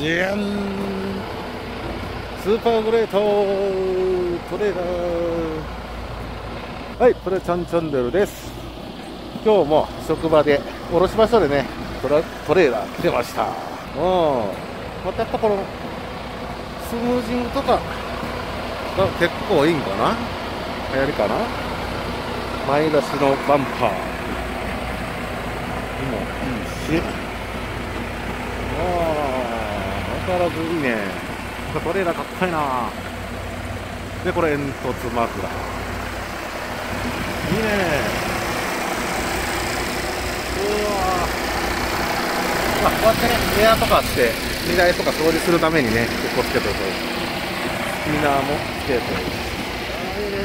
じゃんスーパーグレート。トレーラー。はいこれちゃんチャンネルです。今日も職場で卸場所でね。トラトレーラー来てました。うん。またやっぱこのスムージングとか。が結構いいんかな。流行りかな。前出しのバンパー。にもいいしああ相変わらずいいねトレーラーかっこいいな。でこれ煙突枕いいね。うわまあ、こうやってね、エアとかして、荷台とか掃除するためにね、結構つけておくと、スピナーもつけておく。あいいね。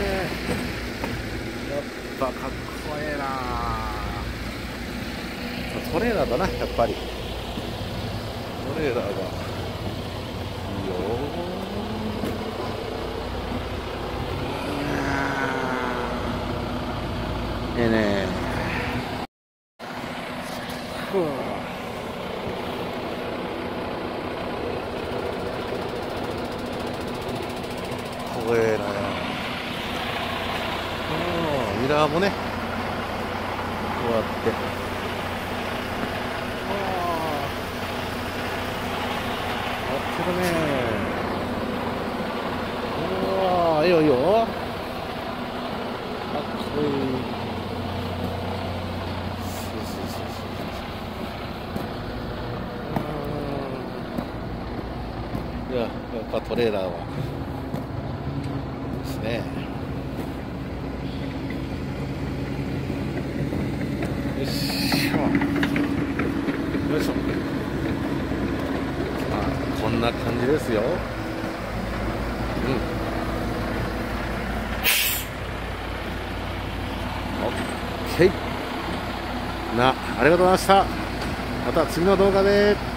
やっぱかっこええな。トレーラーだな、やっぱり。トレーラーが。いいよー。えねふう怖えな。うんミラーもね。こうやって。ってるね。うわいいよいいよ。かっこいいそうそうそうそういややっぱトレーラーは。ですね。よいしょ。よいしょ。まあこんな感じですよ。うん。オッケー。なありがとうございました。また次の動画で。